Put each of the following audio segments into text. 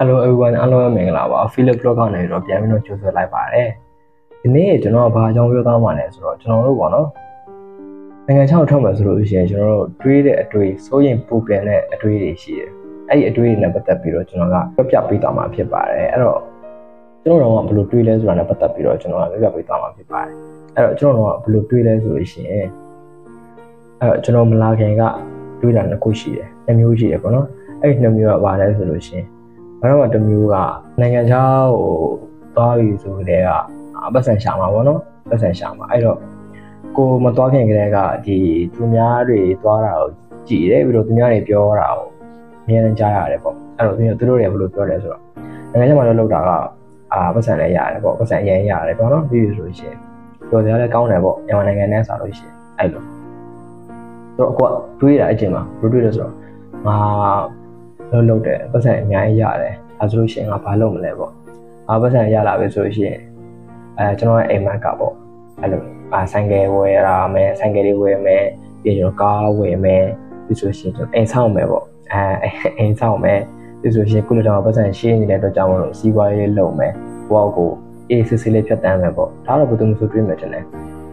Hello everyone အားလုံးမင်္ဂလာပါ Philip Blog ကနေတော့ပြန်ပြီးတော့ကြိုဆိုလိုက်ပါတယ်ဒီနေ့ကျွန်တော်ဘာအကြောင်းပြောသားမှာလဲဆိုတော့ကျွန်တော်တို့ပေါ့နော်နိုင်ငံခြားထွက်မယ်ဆိုလို့ရှိရင်ကျွန်တော်တို့တွေးတဲ့အတွေ့စိုးရင်ပူပင်တဲ့အတွေ့တွေရှိတယ်အဲ့ဒီအတွေ့တွေနဲ့ပတ်သက်ပြီးတော့ကျွန်တော်ကပြပြပေးသွားမှာဖြစ်ပါတယ်အဲ့တော့ကျွန်တော်တို့ကဘယ်လိုတွေးလဲဆိုတာနဲ့ပတ်သက်ပြီးတော့ကျွန်တော်ကပြပြပေးသွားမှာဖြစ်ပါတယ်အဲ့တော့ကျွန်တော်တို့ကဘယ်လိုတွေးလဲဆိုလို့ရှိရင်အဲ့တော့ကျွန်တော်မလာခင်ကတွေးတာနှစ်ခုရှိတယ်နှစ်မျိုးရှိတယ်ပေါ့နော်အဲ့ဒီနှစ်မျိုးကဘာလဲဆိုလို့ရှိရင် ဘာတော့တစ်မျိုးကနိုင်ငံခြားဟိုသွားပြီဆိုတဲ့ကပတ်စံရှာမှာပေါ့နော်ပတ်စံရှာမှာအဲ့တော့ကိုမသွားခင်ကတည်းကဒီသူများတွေသွားတာကိုကြည်တယ်ပြီးတော့သူများတွေပြောတာကိုအမြဲတမ်းကြားရတယ်ပေါ့အဲ့တော့သူတို့တွေဘယ်လိုပြောလဲဆိုတော့နိုင်ငံခြားမှာလုပ်လောက်တာကအာပတ်စံလည်းရတယ်ပေါ့ပတ်စံအရင်ရတယ်ပေါ့နော်ပြီးပြီဆိုလို့ရှိရင်ပြောစရာလည်းကောင်းတယ်ပေါ့မြန်မာနိုင်ငံနဲ့ဆိုလို့ရှိရင်အဲ့လိုတော့အခုကတွေးတာအကျင့်မှာဘယ်လိုတွေးလဲဆိုတော့ငါ လုံးလုံးတယ်ပတ်စံအများကြီးရတယ်အဲဆိုလို့ရှိရင်ငါဘာလုပ်မလဲပေါ့ငါပတ်စံရလာပြီဆိုလို့ရှိရင်အဲကျွန်တော်ရဲ့အိမ်မက်ကပေါ့အဲ့လိုအာဆိုင်ကယ်ဝယ်ရမယ်ဆိုင်ကယ်တွေဝယ်မယ်ပြီးကျွန်တော်ကားဝယ်မယ်ပြီးဆိုရှင်ကျွန်တော်အိမ်ဆောင်မယ်ပေါ့အဲအိမ်ဆောင်မယ်ပြီးဆိုရှင်ကုလတော်ပတ်စံရှင်းနေတဲ့အတွက်ကြောင့်မလို့စီးပွားရေးလုပ်မယ်ဘဝကိုအေးစစ်စစ်လေးဖြတ်တန်းမယ်ပေါ့ဒါတော့ဘယ်သူမှဆိုတွေးမယ်ထင်တယ်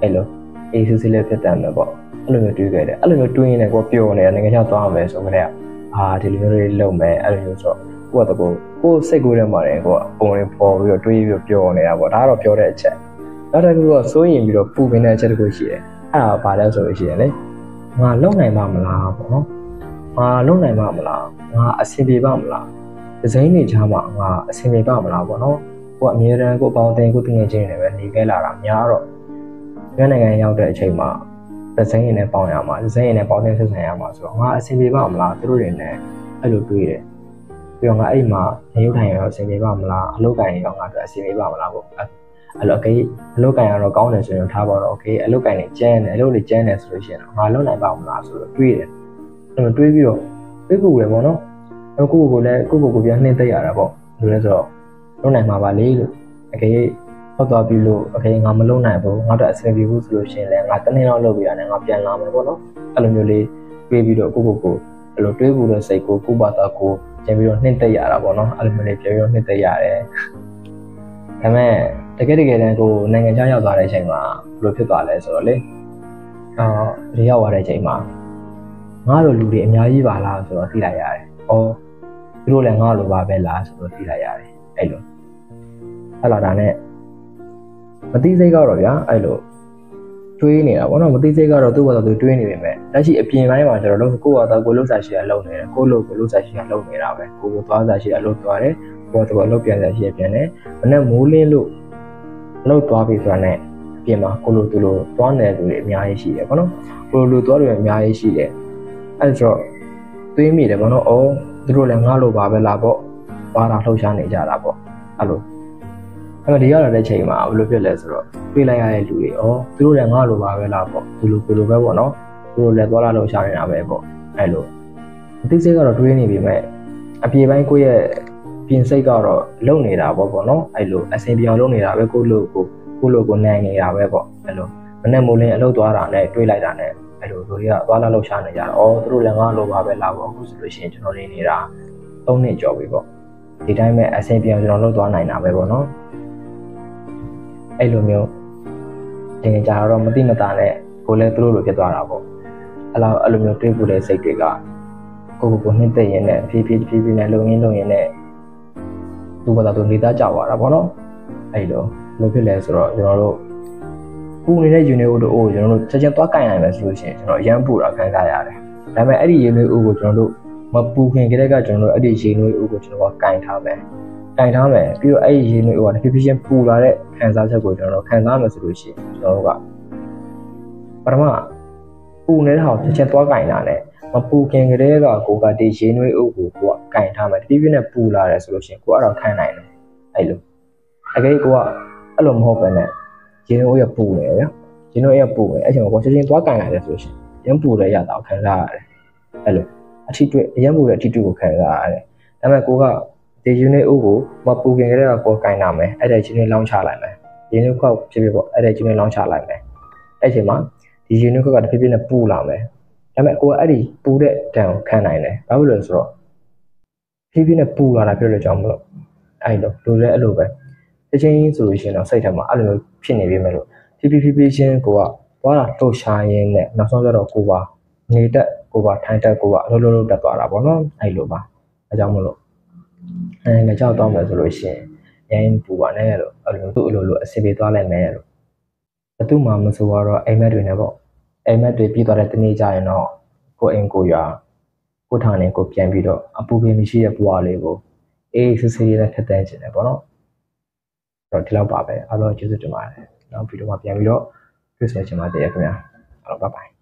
အဲ့လိုအေးစစ်စစ်လေးဖြတ်တန်းမယ်ပေါ့အဲ့လိုမျိုးတွေးခဲ့တယ်အဲ့လိုမျိုးတွေးရင်လည်းကိုပျော်နေတယ်နိုင်ငံခြားသွားမယ်ဆိုကြတဲ့ အာဒီလိုမျိုးတွေလုပ်မယ်အဲ့လိုမျိုးဆိုတော့ကိုယ့်အတကူကိုယ်စိတ်ကိုယ်ထဲမှာလည်းကိုယ်ပုံရင်းပေါ်ပြီးတော့တွေးပြီးတော့ပျော်နေတာပေါ့ဒါကတော့ပြောတဲ့အချက်နောက်တစ်ခုကစိုးရင်ပြီးတော့ပူပင်တဲ့အချက်တစ်ခုရှိတယ်အဲ့ဒါဘာလဲဆိုလို့ရှိရင်လေငါလုံနိုင်ပါမလားပေါ့နော်ငါလုံနိုင်ပါမလားငါအဆင်ပြေပါမလားဒီဇိုင်းတွေချားမှာငါအဆင်ပြေပါမလားပေါ့နော်ကိုအမြဲတမ်းကိုပေါင်းတင်ကိုတင်ငယ်ချင်းတွေပဲနေခဲ့လာတာများတော့မြန်မာနိုင်ငံရောက်တဲ့အချိန်မှာ ဒီဇိုင်းရင်းနဲ့ပေါင်းရမှာဒီဇိုင်းရင်းနဲ့ပေါင်းတင်ဆက်ဆံရမှာဆိုတော့ငါအဆင်ပြေပါမလားသူတို့တွေနဲ့အဲ့လိုတွေးတယ်ပြီးတော့ငါအဲ့မှာနေရုပ်ထိုင်ရောအဆင်ပြေပါမလားအလုပ်ကိုင်ရောငါတို့အဆင်ပြေပါမလားပေါ့အဲ့လို okay အလုပ်ကိုင်ရတော့ကောင်းတယ်ဆိုရင်ထားပါတော့ okay အလုပ်ကိုင်နေကျန်းတယ်အလုပ်လေးကျန်းတယ်ဆိုလို့ရှိရင်ငါလုပ်နိုင်ပါမလားဆိုတော့တွေးတယ်အဲ့လိုတွေးပြီးတော့တွေးဖို့လည်းပေါ့နော်အခုကိုကိုလည်းကိုကိုကိုပြန်နှိမ့်သက်ရတာပေါ့လို့လဲဆိုတော့လုပ်နိုင်မှာပါလေလို့ okay ဟုတ်သွားပြီလို့ okay ငါမလုပ်နိုင်ဘူးငါတို့အဆင်ပြေဘူးဆိုလို့ရှိရင်လည်းငါတနေ့လောက်လုပ်ပြီးရတယ်ငါပြန်လာမယ်ပေါ့နော်အဲ့လိုမျိုးလေးတွေးပြီးတော့ကိုကိုကိုအဲ့လိုတွေးဖို့တဲ့စိတ်ကိုကိုပါတာကိုပြန်ပြီးတော့နှိမ့်သက်ရတာပေါ့နော်အဲ့လိုမျိုးလေးပြန်ပြီးတော့နှိမ့်သက်ရတယ်ဒါပေမဲ့တကယ်တကယ်တမ်းကိုနိုင်ငံခြားရောက်သွားတဲ့အချိန်မှာဘယ်လိုဖြစ်သွားလဲဆိုတော့လေအာဒီရောက်သွားတဲ့အချိန်မှာငါတို့လူတွေအများကြီးပါလားဆိုတော့သိလိုက်ရတယ်။အော်သူတို့လည်းငါလိုပါပဲလားဆိုတော့သိလိုက်ရတယ်။အဲ့လိုအဲ့လာတာနဲ့ မသိစိတ်ကတော့ဗျာအဲ့လိုတွေးနေတာပေါ့နော်မသိစိတ်ကတော့သူ့ဘာသာသူတွေးနေပေမဲ့လက်ရှိအပြင်ပိုင်းမှာကျတော့ကိုယ့်ဘာသာကိုယ်လှုပ်ရှားရှိရလုံနေတယ်ကိုယ့်လို့ကိုယ်လှုပ်ရှားရှိရလုံနေတာပဲကိုယ်ကိုသွားစားရှိရလုံသွားတယ်ကိုယ်ကတော့လှုပ်ပြန်စားရှိရပြန်တယ်မနဲ့မိုးလင်းလို့လှုပ်သွားပြီဆိုတာနဲ့အပြင်မှာကိုလိုသူလိုသွားနေသူတွေအများကြီးရှိတယ်ပေါ့နော်ကိုလိုလိုသွားတွေအများကြီးရှိတယ်အဲ့တော့တွေးမိတယ်ပေါ့နော်အော်သူတို့လည်းငါ့လိုပါပဲလားပေါ့သွားတာလှုပ်ရှားနေကြတာပေါ့အဲ့လို အဲ့တော့ဒီရောက်လာတဲ့ချိန်မှာဘယ်လိုဖြစ်လဲဆိုတော့တွေးလိုက်ရတဲ့လူတွေဩသူတို့လည်းငါ့လိုပါပဲလားပေါ့သူလိုကိုလိုပဲပေါ့နော်သူတို့လည်းသွားလာလို့ရှာနေတာပဲပေါ့အဲ့လိုအသိစိတ်ကတော့တွေးနေပြီမဲ့အပြေပိုင်းကိုယ့်ရဲ့ပြင်စိတ်ကတော့လုံနေတာပေါ့ပေါ့နော်အဲ့လိုအစင်ပြောင်လုံနေတာပဲကိုလိုကိုကိုလိုကိုနိုင်နေတာပဲပေါ့အဲ့လိုမနဲ့မိုးလင်းအလုပ်သွားတာနဲ့တွေးလိုက်တာနဲ့အဲ့လိုတို့တွေကသွားလာလို့ရှာနေကြတော့ဩသူတို့လည်းငါ့လိုပါပဲလားပေါ့အခုဆိုလို့ရှိရင်ကျွန်တော်နေနေတာ၃နှစ်ကျော်ပြီပေါ့ဒီတိုင်းမဲ့အစင်ပြောင်ကျွန်တော်လုပ်သွားနိုင်တာပဲပေါ့နော် အဲ့လိုမျိုးတင်ကြတော့မတိမတာနဲ့ကိုလည်းသူတို့လိုဖြစ်သွားတာပေါ့အဲ့လိုအဲ့လိုမျိုးတွေးဖို့တဲ့စိတ်တွေကကိုကိုကိုနှိမ့်သက်ရင်နဲ့ဖြည်းဖြည်းဖြည်းဖြည်းနဲ့လုံရင်းလုံရင်းနဲ့သူ့ဘာသာသူနေသားကြသွားတာပေါ့နော်အဲ့လိုလိုဖြစ်လဲဆိုတော့ကျွန်တော်တို့ပူနေတဲ့ယူနေဦးတို့အိုးကျွန်တော်တို့ချက်ချင်းသွားကင်နိုင်မယ်ဆိုလို့ရှိရင်ကျွန်တော်အရန်ပူတာခံစားရတယ်ဒါပေမဲ့အဲ့ဒီယူနေဦးကိုကျွန်တော်တို့မပူခင်ကတည်းကကျွန်တော်တို့အဲ့ဒီယူနေဦးကိုကျွန်တော်ကကင်ထားမယ် ကင်ထားမယ်ပြီးတော့အဲ့ဒီရေနွေးဟိုတဖြည်းဖြည်းချင်းပူလာတဲ့ခံစားချက်ကိုကျွန်တော်တို့ခံစားမယ်ဆိုလို့ရှိရင်ကျွန်တော်တို့ကပထမပူနေတဲ့ဟာကိုချက်ချင်းသွားကင်တာနဲ့မပူခင်ကလေးကကိုကဒီရေနွေးအုပ်ကိုကိုကကင်ထားမယ်တဖြည်းဖြည်းနဲ့ပူလာတယ်ဆိုလို့ရှိရင်ကိုကတော့ခံနိုင်တယ်အဲ့လိုအကယ်ကိုကအဲ့လိုမဟုတ်ပဲနဲ့ရေနွေးအုပ်ရပူနေဗျာရေနွေးအုပ်ရပူနေအဲ့ချိန်မှာကိုချက်ချင်းသွားကင်လာတယ်ဆိုလို့ရှိရင်ရမ်းပူတဲ့ရတာကိုခံစားရတယ်အဲ့လိုအထီးတွေ့ရမ်းပူတဲ့အထီးတွေ့ကိုခံစားရတယ်ဒါပေမဲ့ကိုက ဒီ unit ဥကိုမပူခင်ကလေးကကိုကင်နာမယ်အဲ့ဒါ unit လောင်းချလိုက်မယ် unit ခောက်ဖြစ်ဖြစ်ပေါ့အဲ့ဒါ unit လောင်းချလိုက်မယ်အဲ့ချိန်မှာဒီ unit ခောက်ကတဖြည်းဖြည်းနဲ့ပူလာမယ်ဒါပေမဲ့ကိုကအဲ့ဒီပူတဲ့တန်ကိုခံနိုင်တယ်ဘာဖြစ်လို့လဲဆိုတော့ဖြည်းဖြည်းနဲ့ပူလာတာဖြစ်လို့ကြောင့်မလို့အဲ့လိုလူလည်းအဲ့လိုပဲတစ်ချိန်ဆိုလို့ရှိရင်တော့စိတ်ထဲမှာအဲ့လိုမျိုးဖြစ်နေပြီမဲ့လို့ဖြည်းဖြည်းဖြည်းဖြည်းချင်းကိုကသွားတာလှုပ်ရှားရင်းနဲ့နောက်ဆုံးကျတော့ကိုပါနေတက်ကိုပါထိုင်တက်ကိုပါအလုံးလုံးလုံးတက်သွားတာပေါ့နော်အဲ့လိုပါအဲကြောင့်မလို့ အဲငါကြောက်တော့မယ်ဆိုလို့ရှိရင်ရရင်ပူပါနဲ့လို့အဲ့လိုသူ့အလိုလိုအစီပေးသွားလိုက်မယ်လို့ဘသူမှမဆိုတော့အိမ်မက်တွေနဲ့ပေါ့အိမ်မက်တွေပြီးသွားတဲ့တနေ့ကျရင်တော့ကိုအိမ်ကိုရွာကိုထောင်နေကိုပြန်ပြီးတော့အပူပင်မရှိတဲ့ဘဝလေးကိုအေးစစ်စစ်နဲ့ထက်တန်းခြင်းတယ်ပေါ့နော်အဲ့တော့ဒီလောက်ပါပဲအားလုံးကျေးဇူးတင်ပါတယ်နောက်ဗီဒီယိုမှာပြန်ပြီးတော့တွေ့ဆုံချင်ပါတယ်ခင်ဗျာအဲ့တော့ bye bye